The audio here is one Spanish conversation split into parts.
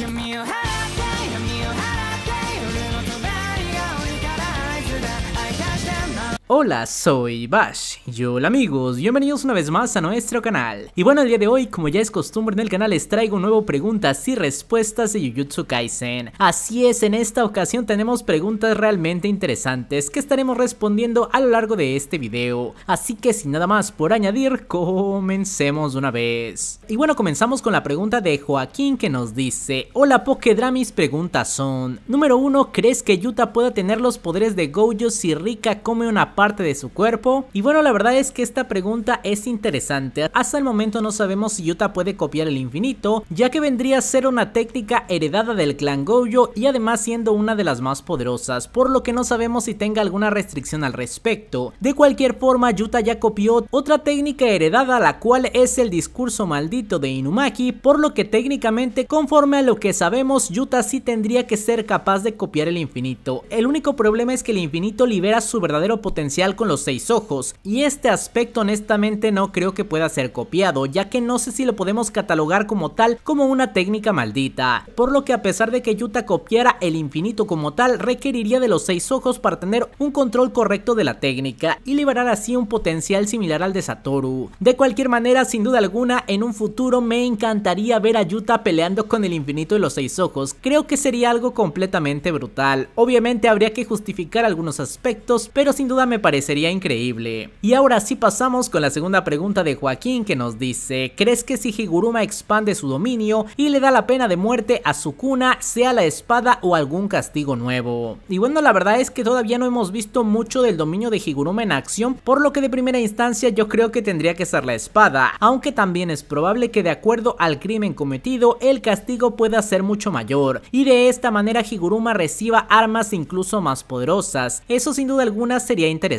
give me a hand. Hola, soy Bash. Y hola amigos, bienvenidos una vez más a nuestro canal. Y bueno, el día de hoy, como ya es costumbre en el canal, les traigo un nuevo preguntas y respuestas de Jujutsu Kaisen. Así es, en esta ocasión tenemos preguntas realmente interesantes que estaremos respondiendo a lo largo de este video. Así que sin nada más por añadir, comencemos una vez. Y bueno, comenzamos con la pregunta de Joaquín que nos dice Hola Pokedra, mis preguntas son Número 1, ¿crees que Yuta pueda tener los poderes de Gojo si Rika come una parte de su cuerpo? Y bueno, la verdad es que esta pregunta es interesante. Hasta el momento no sabemos si Yuta puede copiar el infinito, ya que vendría a ser una técnica heredada del clan Gojo y además siendo una de las más poderosas, por lo que no sabemos si tenga alguna restricción al respecto. De cualquier forma, Yuta ya copió otra técnica heredada, la cual es el discurso maldito de Inumaki, por lo que técnicamente, conforme a lo que sabemos, Yuta sí tendría que ser capaz de copiar el infinito. El único problema es que el infinito libera su verdadero potencial con los seis ojos, y este aspecto honestamente no creo que pueda ser copiado, ya que no sé si lo podemos catalogar como tal como una técnica maldita, por lo que a pesar de que Yuta copiara el infinito como tal, requeriría de los seis ojos para tener un control correcto de la técnica y liberar así un potencial similar al de Satoru. De cualquier manera, sin duda alguna, en un futuro me encantaría ver a Yuta peleando con el infinito de los seis ojos, creo que sería algo completamente brutal. Obviamente habría que justificar algunos aspectos, pero sin duda me parecería increíble. Y ahora sí pasamos con la segunda pregunta de Joaquín que nos dice, ¿crees que si Higuruma expande su dominio y le da la pena de muerte a Sukuna, sea la espada o algún castigo nuevo? Y bueno, la verdad es que todavía no hemos visto mucho del dominio de Higuruma en acción, por lo que de primera instancia yo creo que tendría que ser la espada, aunque también es probable que de acuerdo al crimen cometido, el castigo pueda ser mucho mayor, y de esta manera Higuruma reciba armas incluso más poderosas. Eso sin duda alguna sería interesante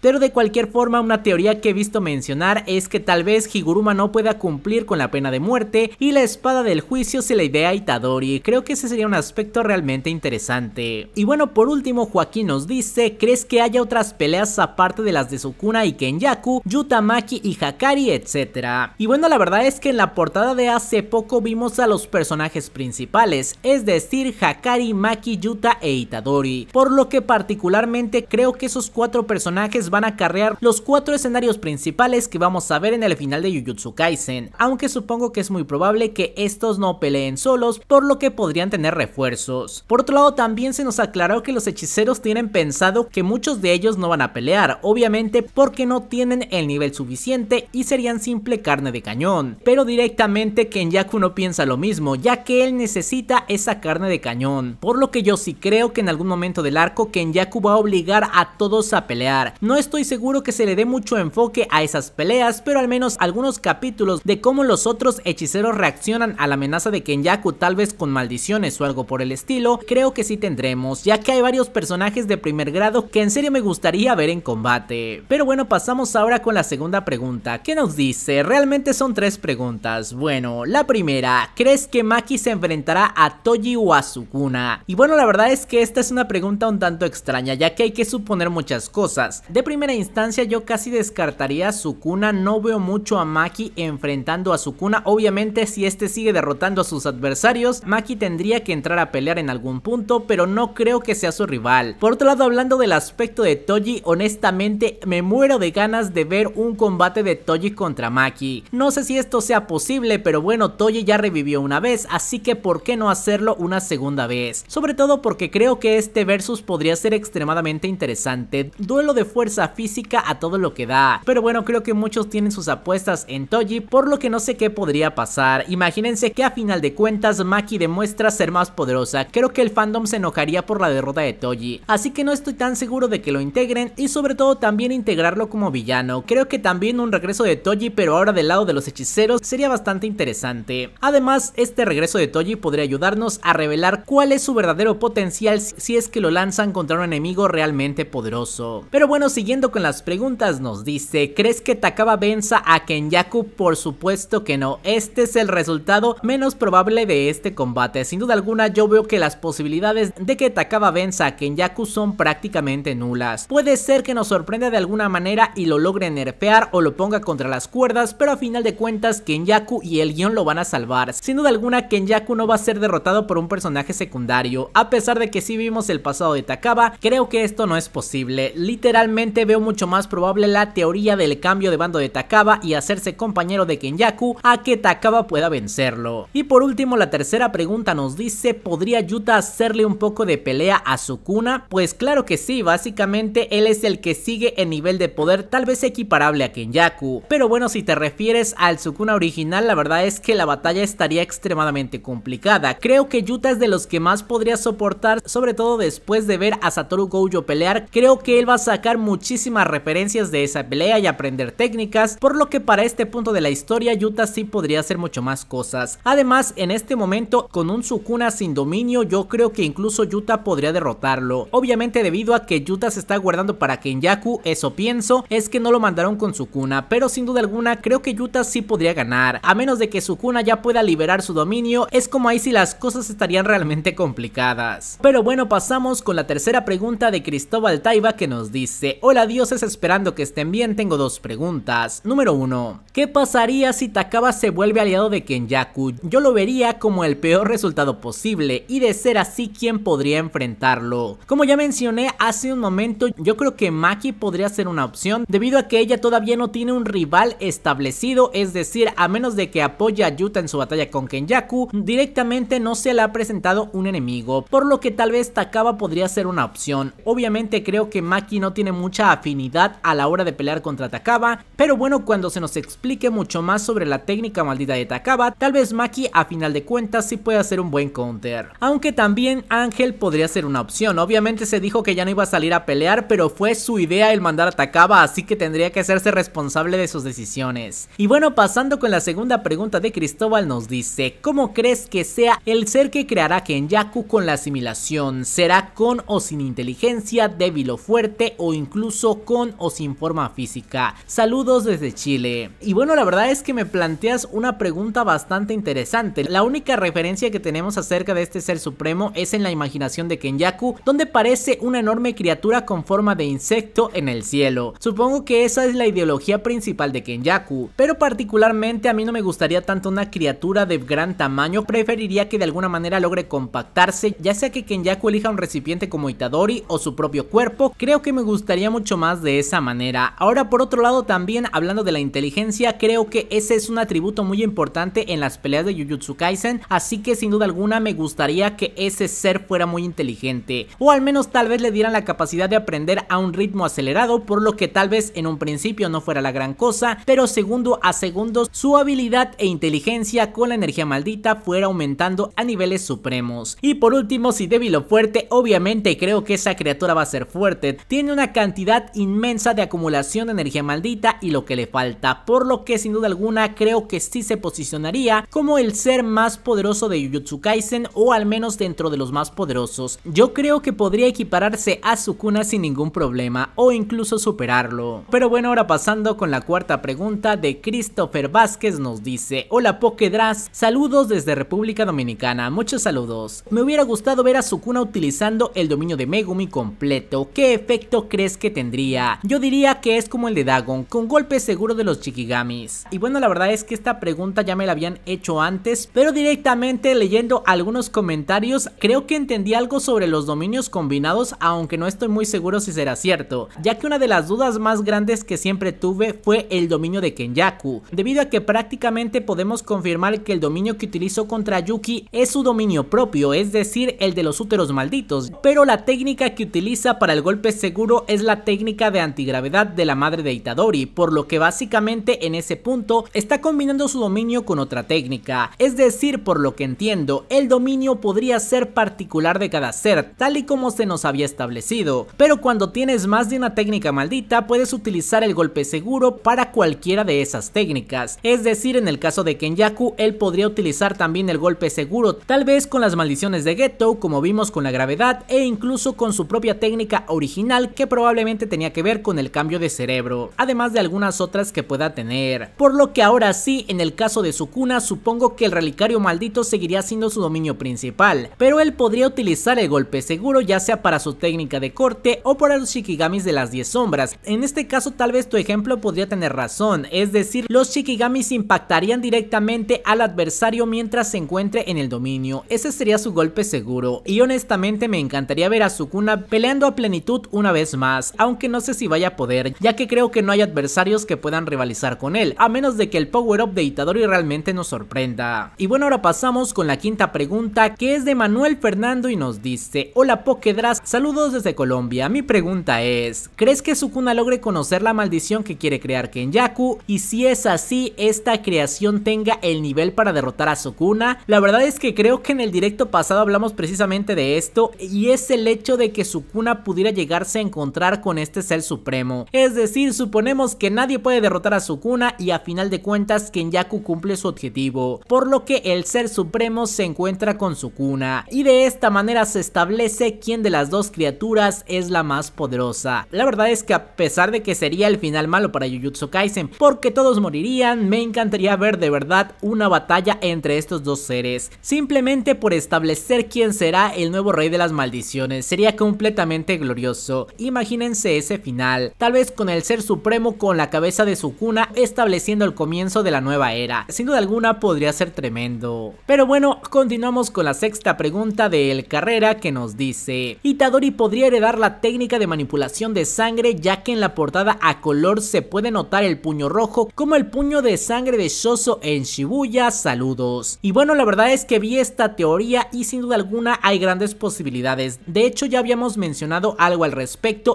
Pero de cualquier forma, una teoría que he visto mencionar es que tal vez Higuruma no pueda cumplir con la pena de muerte y la espada del juicio se la idea a Itadori. Creo que ese sería un aspecto realmente interesante. Y bueno, por último, Joaquín nos dice, ¿crees que haya otras peleas aparte de las de Sukuna y Kenyaku, Yutamaki y Hakari, etcétera? Y bueno, la verdad es que en la portada de hace poco vimos a los personajes principales, es decir, Hakari, Maki, Yuta e Itadori, por lo que particularmente creo que esos cuatro personajes van a carrear los cuatro escenarios principales que vamos a ver en el final de Jujutsu Kaisen, aunque supongo que es muy probable que estos no peleen solos, por lo que podrían tener refuerzos. Por otro lado, también se nos aclaró que los hechiceros tienen pensado que muchos de ellos no van a pelear, obviamente porque no tienen el nivel suficiente y serían simple carne de cañón, pero directamente Kenyaku no piensa lo mismo, ya que él necesita esa carne de cañón, por lo que yo sí creo que en algún momento del arco Kenyaku va a obligar a todos a pelear. No estoy seguro que se le dé mucho enfoque a esas peleas, pero al menos algunos capítulos de cómo los otros hechiceros reaccionan a la amenaza de Kenyaku tal vez con maldiciones o algo por el estilo, creo que sí tendremos, ya que hay varios personajes de primer grado que en serio me gustaría ver en combate. Pero bueno, pasamos ahora con la segunda pregunta, ¿qué nos dice? Realmente son tres preguntas. Bueno, la primera, ¿crees que Maki se enfrentará a Toji o a Sukuna? Y bueno, la verdad es que esta es una pregunta un tanto extraña, ya que hay que suponer muchas cosas. De primera instancia yo casi descartaría a Sukuna, no veo mucho a Maki enfrentando a Sukuna, obviamente si este sigue derrotando a sus adversarios, Maki tendría que entrar a pelear en algún punto, pero no creo que sea su rival. Por otro lado, hablando del aspecto de Toji, honestamente me muero de ganas de ver un combate de Toji contra Maki. No sé si esto sea posible, pero bueno, Toji ya revivió una vez, así que ¿por qué no hacerlo una segunda vez? Sobre todo porque creo que este versus podría ser extremadamente interesante duelo de fuerza física a todo lo que da. Pero bueno, creo que muchos tienen sus apuestas en Toji, por lo que no sé qué podría pasar. Imagínense que a final de cuentas Maki demuestra ser más poderosa. Creo que el fandom se enojaría por la derrota de Toji. Así que no estoy tan seguro de que lo integren y sobre todo también integrarlo como villano. Creo que también un regreso de Toji pero ahora del lado de los hechiceros sería bastante interesante. Además, este regreso de Toji podría ayudarnos a revelar cuál es su verdadero potencial si es que lo lanzan contra un enemigo realmente poderoso. Pero bueno, siguiendo con las preguntas, nos dice, ¿crees que Takaba venza a Kenyaku? Por supuesto que no, este es el resultado menos probable de este combate. Sin duda alguna, yo veo que las posibilidades de que Takaba venza a Kenyaku son prácticamente nulas. Puede ser que nos sorprenda de alguna manera y lo logre nerfear o lo ponga contra las cuerdas, pero a final de cuentas Kenyaku y el guion lo van a salvar. Sin duda alguna, Kenyaku no va a ser derrotado por un personaje secundario. A pesar de que sí vimos el pasado de Takaba, creo que esto no es posible. Literalmente veo mucho más probable la teoría del cambio de bando de Takaba y hacerse compañero de Kenyaku a que Takaba pueda vencerlo. Y por último, la tercera pregunta nos dice, ¿podría Yuta hacerle un poco de pelea a Sukuna? Pues claro que sí, básicamente él es el que sigue en nivel de poder tal vez equiparable a Kenyaku. Pero bueno, si te refieres al Sukuna original, la verdad es que la batalla estaría extremadamente complicada. Creo que Yuta es de los que más podría soportar, sobre todo después de ver a Satoru Gojo pelear. Creo que él va a sacar muchísimas referencias de esa pelea y aprender técnicas, por lo que para este punto de la historia Yuta sí podría hacer mucho más cosas. Además, en este momento, con un Sukuna sin dominio, yo creo que incluso Yuta podría derrotarlo. Obviamente debido a que Yuta se está guardando para Kenyaku, eso pienso, es que no lo mandaron con Sukuna, pero sin duda alguna creo que Yuta sí podría ganar. A menos de que Sukuna ya pueda liberar su dominio, es como ahí si las cosas estarían realmente complicadas. Pero bueno, pasamos con la tercera pregunta de Cristóbal Taiba que nos dice, hola dioses esperando que estén bien, tengo dos preguntas. Número 1, ¿qué pasaría si Takaba se vuelve aliado de Kenyaku? Yo lo vería como el peor resultado posible y de ser así, ¿quién podría enfrentarlo? Como ya mencioné hace un momento, yo creo que Maki podría ser una opción debido a que ella todavía no tiene un rival establecido, es decir, a menos de que apoye a Yuta en su batalla con Kenyaku, directamente no se le ha presentado un enemigo, por lo que tal vez Takaba podría ser una opción. Obviamente creo que Maki no tiene mucha afinidad a la hora de pelear contra Takaba, pero bueno, cuando se nos explique mucho más sobre la técnica maldita de Takaba, tal vez Maki a final de cuentas sí puede hacer un buen counter. Aunque también Ángel podría ser una opción, obviamente se dijo que ya no iba a salir a pelear, pero fue su idea el mandar a Takaba, así que tendría que hacerse responsable de sus decisiones. Y bueno, pasando con la segunda pregunta de Cristóbal nos dice, ¿cómo crees que sea el ser que creará Kenyaku con la asimilación? ¿Será con o sin inteligencia, débil o fuerte o incluso con o sin forma física? Saludos desde Chile. Y bueno, la verdad es que me planteas una pregunta bastante interesante. La única referencia que tenemos acerca de este ser supremo es en la imaginación de Kenyaku, donde parece una enorme criatura con forma de insecto en el cielo. Supongo que esa es la ideología principal de Kenyaku, pero particularmente a mí no me gustaría tanto una criatura de gran tamaño, preferiría que de alguna manera logre compactarse, ya sea que Kenyaku elija un recipiente como Itadori o su propio cuerpo, que me gustaría mucho más de esa manera. Ahora por otro lado también hablando de la inteligencia, creo que ese es un atributo muy importante en las peleas de Jujutsu Kaisen, así que sin duda alguna me gustaría que ese ser fuera muy inteligente, o al menos tal vez le dieran la capacidad de aprender a un ritmo acelerado, por lo que tal vez en un principio no fuera la gran cosa, pero segundo a segundo su habilidad e inteligencia con la energía maldita fuera aumentando a niveles supremos. Y por último, si débil o fuerte, obviamente creo que esa criatura va a ser fuerte, tiene una cantidad inmensa de acumulación de energía maldita y lo que le falta, por lo que sin duda alguna creo que sí se posicionaría como el ser más poderoso de Jujutsu Kaisen o al menos dentro de los más poderosos. Yo creo que podría equipararse a Sukuna sin ningún problema o incluso superarlo. Pero bueno, ahora pasando con la cuarta pregunta de Christopher Vázquez nos dice, hola Pokedras, saludos desde República Dominicana, muchos saludos. Me hubiera gustado ver a Sukuna utilizando el dominio de Megumi completo, ¿qué crees que tendría? Yo diría que es como el de Dagon, con golpe seguro de los Chikigamis. Y bueno, la verdad es que esta pregunta ya me la habían hecho antes, pero directamente leyendo algunos comentarios, creo que entendí algo sobre los dominios combinados, aunque no estoy muy seguro si será cierto, ya que una de las dudas más grandes que siempre tuve fue el dominio de Kenyaku, debido a que prácticamente podemos confirmar que el dominio que utilizó contra Yuki es su dominio propio, es decir, el de los úteros malditos, pero la técnica que utiliza para el golpe seguro es la técnica de antigravedad de la madre de Itadori, por lo que básicamente en ese punto está combinando su dominio con otra técnica, es decir, por lo que entiendo, el dominio podría ser particular de cada ser, tal y como se nos había establecido, pero cuando tienes más de una técnica maldita puedes utilizar el golpe seguro para cualquiera de esas técnicas, es decir, en el caso de Kenyaku, él podría utilizar también el golpe seguro, tal vez con las maldiciones de Geto, como vimos con la gravedad, e incluso con su propia técnica original que probablemente tenía que ver con el cambio de cerebro, además de algunas otras que pueda tener. Por lo que ahora sí, en el caso de Sukuna, supongo que el relicario maldito seguiría siendo su dominio principal, pero él podría utilizar el golpe seguro ya sea para su técnica de corte o para los Shikigamis de las 10 sombras. En este caso tal vez tu ejemplo podría tener razón, es decir, los Shikigamis impactarían directamente al adversario mientras se encuentre en el dominio, ese sería su golpe seguro, y honestamente me encantaría ver a Sukuna peleando a plenitud una vez más, aunque no sé si vaya a poder, ya que creo que no hay adversarios que puedan rivalizar con él, a menos de que el power up de Itadori realmente nos sorprenda. Y bueno, ahora pasamos con la quinta pregunta, que es de Manuel Fernando y nos dice, hola Pokedras, saludos desde Colombia, mi pregunta es, ¿crees que Sukuna logre conocer la maldición que quiere crear Kenyaku? Y si es así, esta creación tenga el nivel para derrotar a Sukuna, la verdad es que creo que en el directo pasado hablamos precisamente de esto, y es el hecho de que Sukuna pudiera a encontrar con este ser supremo. Es decir, suponemos que nadie puede derrotar a Sukuna y a final de cuentas Kenyaku cumple su objetivo, por lo que el ser supremo se encuentra con Sukuna, y de esta manera se establece quién de las dos criaturas es la más poderosa. La verdad es que a pesar de que sería el final malo para Jujutsu Kaisen, porque todos morirían, me encantaría ver de verdad una batalla entre estos dos seres, simplemente por establecer quién será el nuevo rey de las maldiciones, sería completamente glorioso. Imagínense ese final, tal vez con el ser supremo con la cabeza de Sukuna estableciendo el comienzo de la nueva era. Sin duda alguna podría ser tremendo. Pero bueno, continuamos con la sexta pregunta de El Carrera que nos dice, Itadori podría heredar la técnica de manipulación de sangre ya que en la portada a color se puede notar el puño rojo como el puño de sangre de Shoso en Shibuya, saludos. Y bueno, la verdad es que vi esta teoría y sin duda alguna hay grandes posibilidades. De hecho ya habíamos mencionado algo al respecto,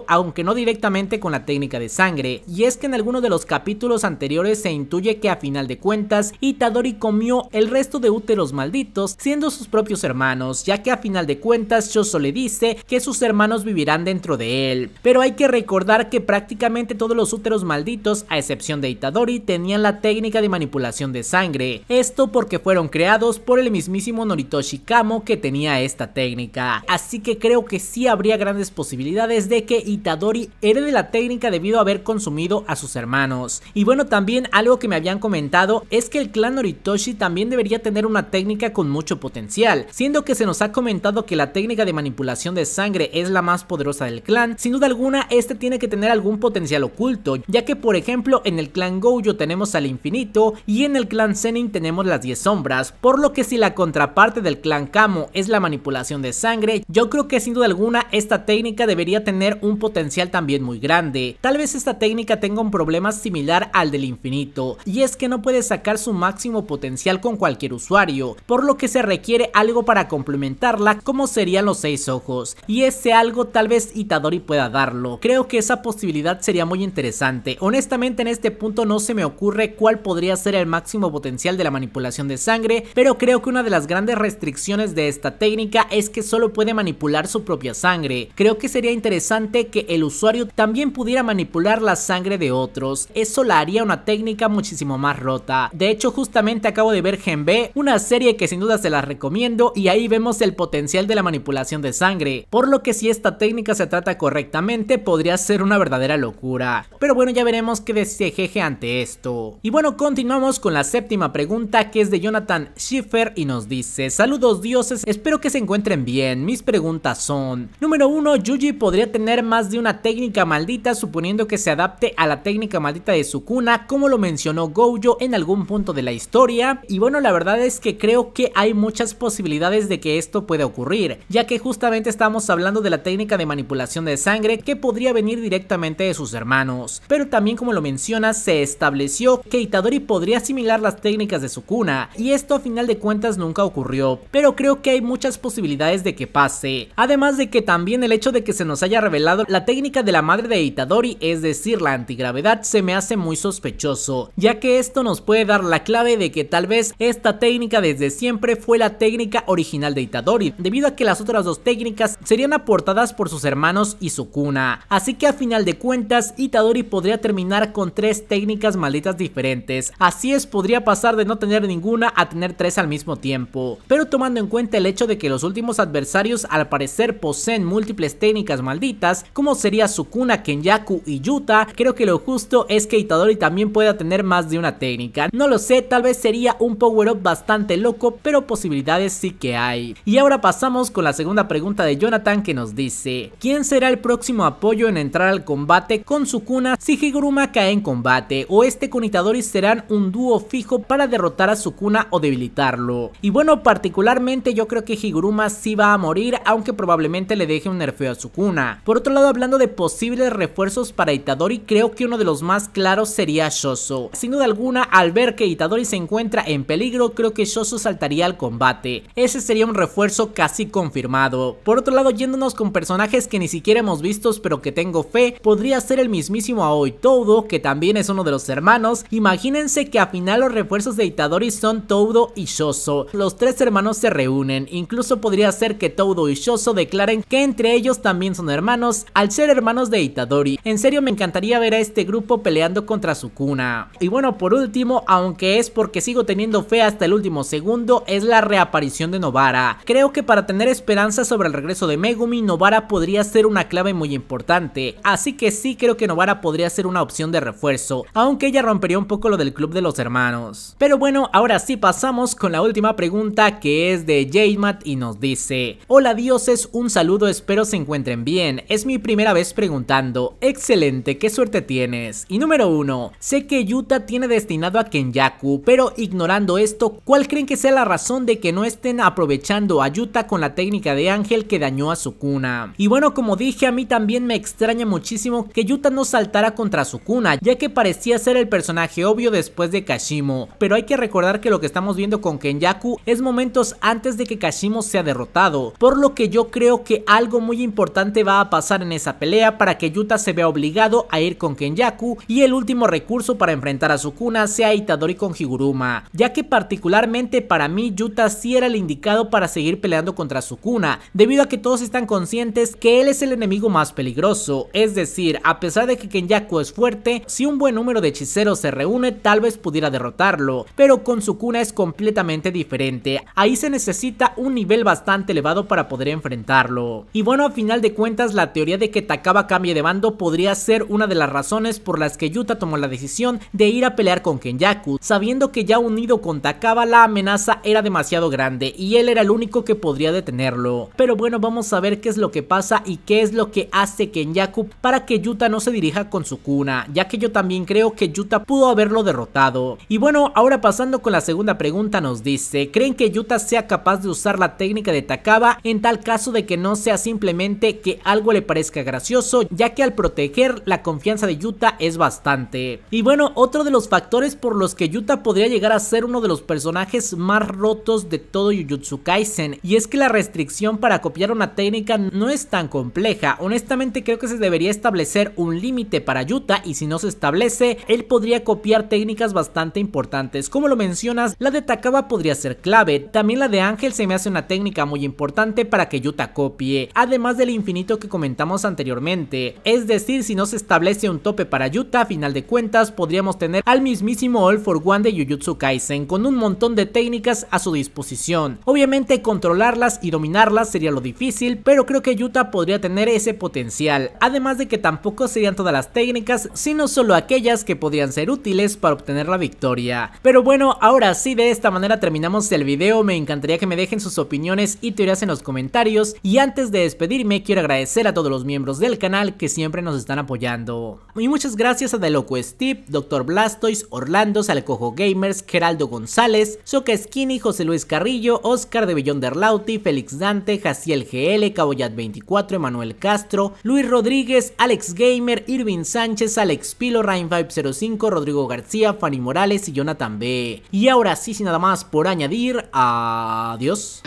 aunque no directamente con la técnica de sangre. Y es que en alguno de los capítulos anteriores se intuye que a final de cuentas Itadori comió el resto de úteros malditos siendo sus propios hermanos, ya que a final de cuentas Shoso le dice que sus hermanos vivirán dentro de él. Pero hay que recordar que prácticamente todos los úteros malditos, a excepción de Itadori, tenían la técnica de manipulación de sangre. Esto porque fueron creados por el mismísimo Noritoshi Kamo que tenía esta técnica. Así que creo que sí habría grandes posibilidades de que Itadori herede la técnica debido a haber consumido a sus hermanos. Y bueno, también algo que me habían comentado es que el clan Noritoshi también debería tener una técnica con mucho potencial, siendo que se nos ha comentado que la técnica de manipulación de sangre es la más poderosa del clan, sin duda alguna este tiene que tener algún potencial oculto, ya que por ejemplo en el clan Gojo tenemos al infinito y en el clan Zenin tenemos las 10 sombras, por lo que si la contraparte del clan Kamo es la manipulación de sangre, yo creo que sin duda alguna esta técnica debería tener un potencial también muy grande. Tal vez esta técnica tenga un problema similar al del infinito, y es que no puede sacar su máximo potencial con cualquier usuario, por lo que se requiere algo para complementarla como serían los 6 ojos, y ese algo tal vez Itadori pueda darlo. Creo que esa posibilidad sería muy interesante. Honestamente en este punto no se me ocurre cuál podría ser el máximo potencial de la manipulación de sangre, pero creo que una de las grandes restricciones de esta técnica es que solo puede manipular su propia sangre. Creo que sería interesante que el usuario también pudiera manipular la sangre de otros. Eso la haría una técnica muchísimo más rota. De hecho, justamente acabo de ver Gen B, una serie que sin duda se la recomiendo y ahí vemos el potencial de la manipulación de sangre. Por lo que si esta técnica se trata correctamente, podría ser una verdadera locura. Pero bueno, ya veremos qué decide Jeje ante esto. Y bueno, continuamos con la séptima pregunta que es de Jonathan Schiffer y nos dice Saludos dioses, espero que se encuentren bien. Mis preguntas son Número 1, Yuji podría tener más de una técnica maldita suponiendo que se adapte a la técnica maldita de Sukuna como lo mencionó Gojo en algún punto de la historia. Y bueno, la verdad es que creo que hay muchas posibilidades de que esto pueda ocurrir, ya que justamente estamos hablando de la técnica de manipulación de sangre que podría venir directamente de sus hermanos. Pero también como lo menciona, se estableció que Itadori podría asimilar las técnicas de Sukuna, y esto a final de cuentas nunca ocurrió, pero creo que hay muchas posibilidades de que pase. Además de que también el hecho de que se nos haya revelado la técnica de la madre de Itadori, es decir, la antigravedad, se me hace muy sospechoso, ya que esto nos puede dar la clave de que tal vez esta técnica desde siempre fue la técnica original de Itadori, debido a que las otras dos técnicas serían aportadas por sus hermanos y Sukuna. Así que a final de cuentas, Itadori podría terminar con tres técnicas malditas diferentes. Así es, podría pasar de no tener ninguna a tener tres al mismo tiempo. Pero tomando en cuenta el hecho de que los últimos adversarios al parecer poseen múltiples técnicas malditas, como sería Sukuna, Kenyaku y Yuta, creo que lo justo es que Itadori también pueda tener más de una técnica. No lo sé, tal vez sería un power up bastante loco, pero posibilidades sí que hay. Y ahora pasamos con la segunda pregunta de Jonathan que nos dice, ¿quién será el próximo apoyo en entrar al combate con Sukuna si Higuruma cae en combate? ¿O este con Itadori serán un dúo fijo para derrotar a Sukuna o debilitarlo? Y bueno, particularmente yo creo que Higuruma sí va a morir, aunque probablemente le deje un nerfeo a Sukuna. Por otro lado, hablando de posibles refuerzos para Itadori, creo que uno de los más claros sería Shoso. Sin duda alguna, al ver que Itadori se encuentra en peligro, creo que Shoso saltaría al combate. Ese sería un refuerzo casi confirmado. Por otro lado, yéndonos con personajes que ni siquiera hemos visto, pero que tengo fe, podría ser el mismísimo Aoi Toudo, que también es uno de los hermanos. Imagínense que a final los refuerzos de Itadori son Toudo y Shoso. Los tres hermanos se reúnen, incluso podría ser que Toudo y Shoso declaren que entre ellos también son hermanos, al ser hermanos de Itadori. En serio me encantaría ver a este grupo peleando contra Sukuna. Y bueno, por último, aunque es porque sigo teniendo fe hasta el último segundo, es la reaparición de Novara. Creo que para tener esperanza sobre el regreso de Megumi, Novara podría ser una clave muy importante, así que sí creo que Novara podría ser una opción de refuerzo, aunque ella rompería un poco lo del club de los hermanos. Pero bueno, ahora sí pasamos con la última pregunta que es de Jaymat y nos dice Hola dioses, un saludo, espero se encuentren bien, es mi primera vez preguntando, excelente, qué suerte tienes. Y número uno, sé que Yuta tiene destinado a Kenyaku, pero ignorando esto, ¿cuál creen que sea la razón de que no estén aprovechando a Yuta con la técnica de Ángel que dañó a Sukuna? Y bueno, como dije, a mí también me extraña muchísimo que Yuta no saltara contra Sukuna, ya que parecía ser el personaje obvio después de Kashimo, pero hay que recordar que lo que estamos viendo con Kenyaku es momentos antes de que Kashimo sea derrotado, por lo que yo creo que algo muy importante va a pasar en esa pelea para que Yuta se vea obligado a ir con Kenyaku y el último recurso para enfrentar a Sukuna sea Itadori con Higuruma, ya que particularmente para mí Yuta sí era el indicado para seguir peleando contra Sukuna, debido a que todos están conscientes que él es el enemigo más peligroso, es decir, a pesar de que Kenyaku es fuerte, si un buen número de hechiceros se reúne tal vez pudiera derrotarlo, pero con Sukuna es completamente diferente, ahí se necesita un nivel bastante elevado para poder enfrentarlo. Y bueno, a final de cuentas la teoría de que Takaba cambie de bando podría ser una de las razones por las que Yuta tomó la decisión de ir a pelear con Kenyaku, sabiendo que ya unido con Takaba la amenaza era demasiado grande y él era el único que podría detenerlo. Pero bueno, vamos a ver qué es lo que pasa y qué es lo que hace Kenyaku para que Yuta no se dirija con Sukuna, ya que yo también creo que Yuta pudo haberlo derrotado. Y bueno, ahora pasando con la segunda pregunta nos dice, ¿creen que Yuta sea capaz de usar la técnica de Takaba en tal caso de que no sea simplemente que algo le parezca gracioso, ya que al proteger la confianza de Yuta es bastante. Y bueno, otro de los factores por los que Yuta podría llegar a ser uno de los personajes más rotos de todo Jujutsu Kaisen, y es que la restricción para copiar una técnica no es tan compleja, honestamente creo que se debería establecer un límite para Yuta y si no se establece, él podría copiar técnicas bastante importantes, como lo mencionas, la de Takaba podría ser clave, también la de Ángel se me hace una técnica muy importante para que Yuta copie, además del infinito comentamos anteriormente, es decir, si no se establece un tope para Yuta, a final de cuentas podríamos tener al mismísimo All for One de Jujutsu Kaisen con un montón de técnicas a su disposición. Obviamente controlarlas y dominarlas sería lo difícil, pero creo que Yuta podría tener ese potencial, además de que tampoco serían todas las técnicas, sino solo aquellas que podrían ser útiles para obtener la victoria. Pero bueno, ahora sí, de esta manera terminamos el video, me encantaría que me dejen sus opiniones y teorías en los comentarios, y antes de despedirme quiero agradecer a todos los miembros del canal que siempre nos están apoyando. Y muchas gracias a Deloco Steve, Dr. Blastoise, Orlando, Salcojo Gamers, Geraldo González, Soca Skinny, José Luis Carrillo, Oscar de Bellón Derlauti, Félix Dante, Jaciel GL, Caboyat24, Emanuel Castro, Luis Rodríguez, Alex Gamer, Irving Sánchez, Alex Pilo, Rain505, Rodrigo García, Fanny Morales y Jonathan B. Y ahora sí, sin nada más por añadir, adiós.